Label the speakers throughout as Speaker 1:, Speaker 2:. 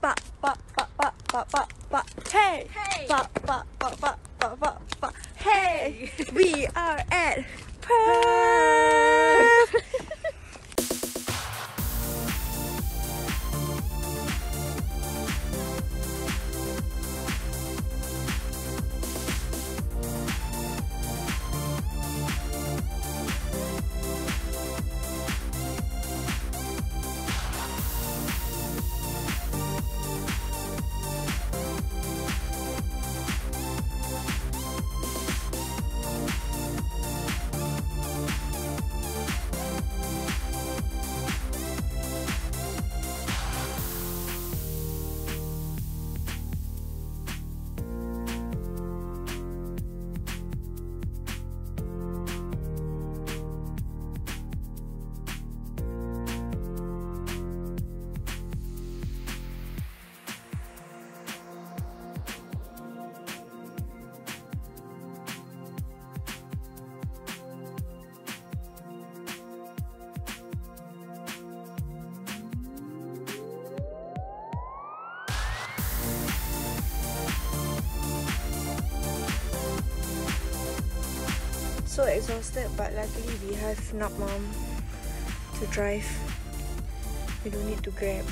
Speaker 1: ba ba ba ba ba ba ba. Hey. Ba ba ba ba ba ba ba. Hey. we are at Perth. So exhausted, but luckily we have Nap Mom to drive. We don't need to grab.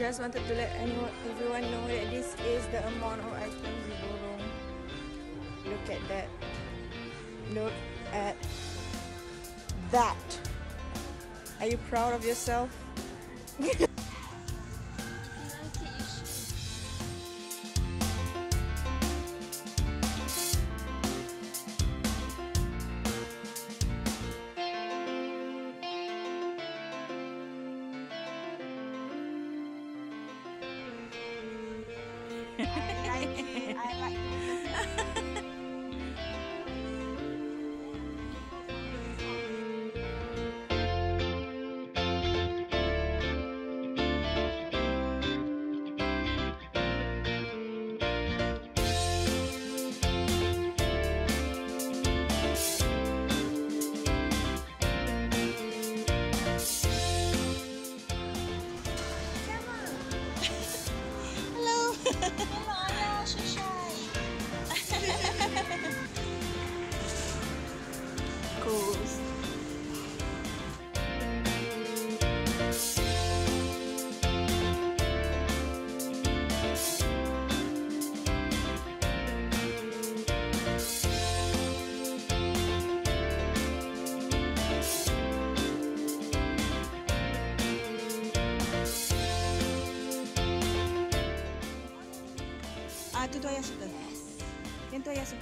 Speaker 2: I
Speaker 1: just wanted to let anyone, everyone know that this is the amount of items we borrow. Look at that. Look at that. Are you proud of yourself?
Speaker 3: 伝統安食検討安く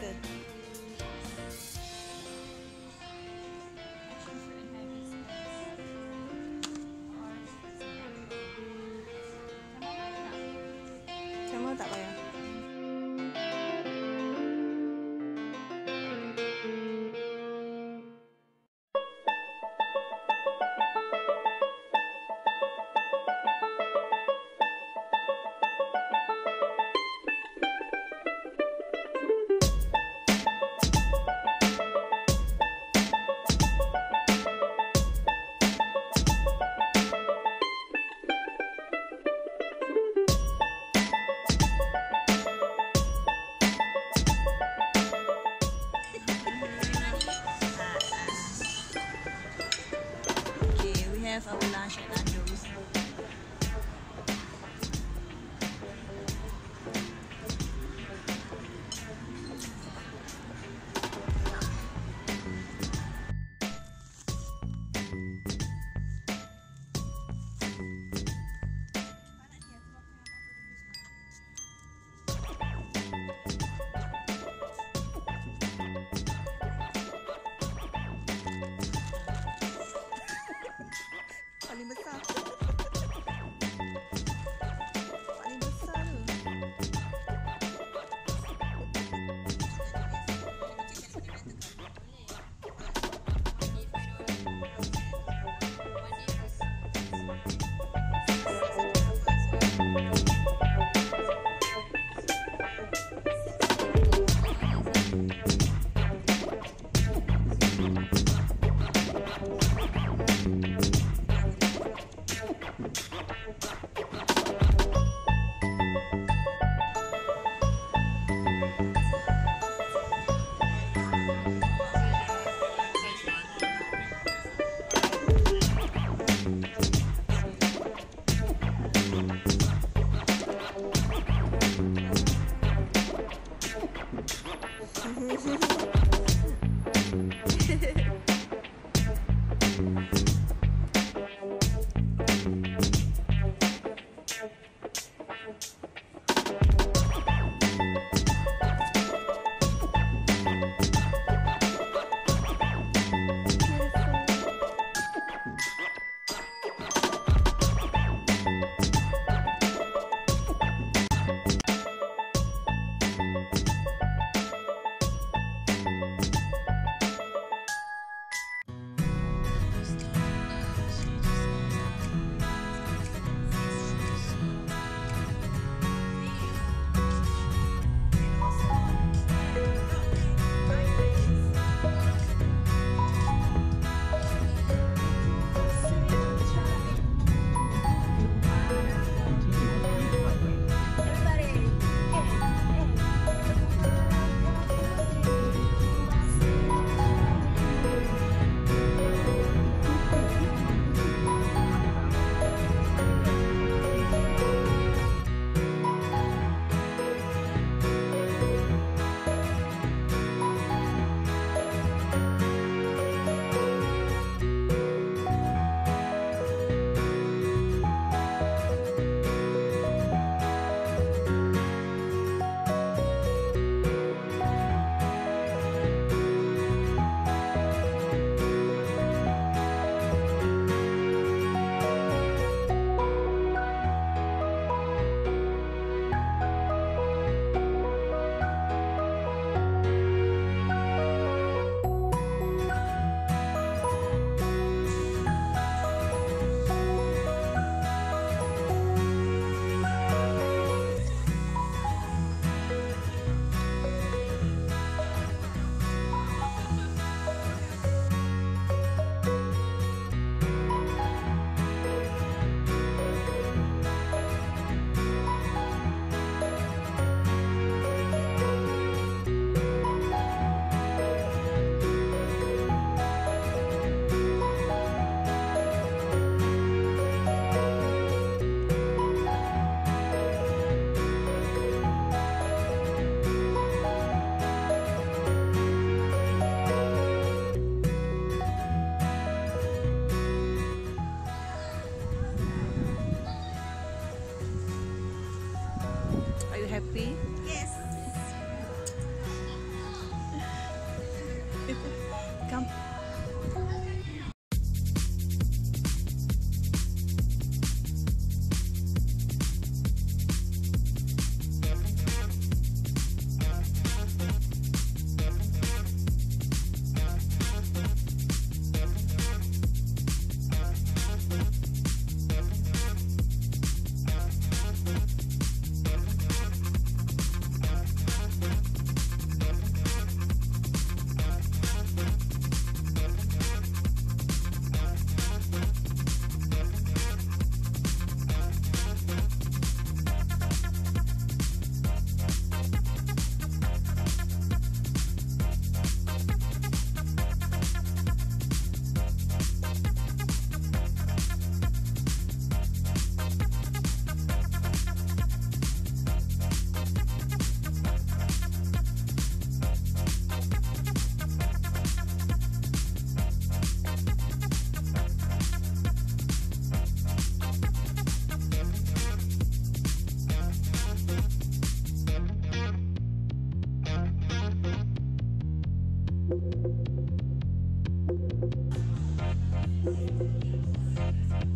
Speaker 3: Thank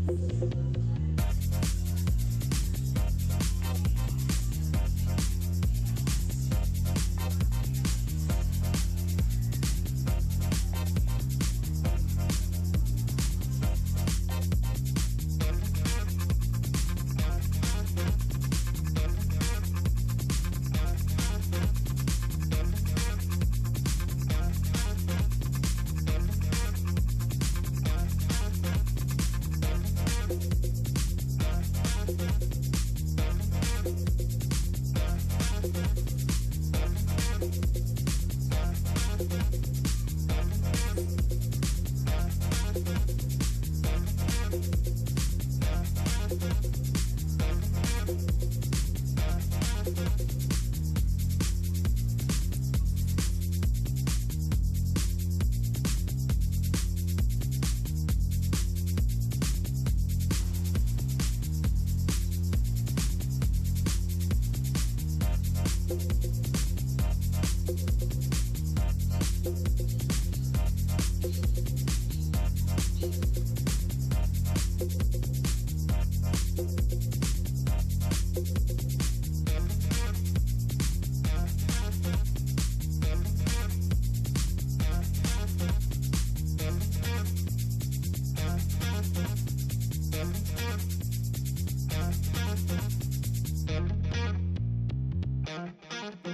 Speaker 3: you. Thank you.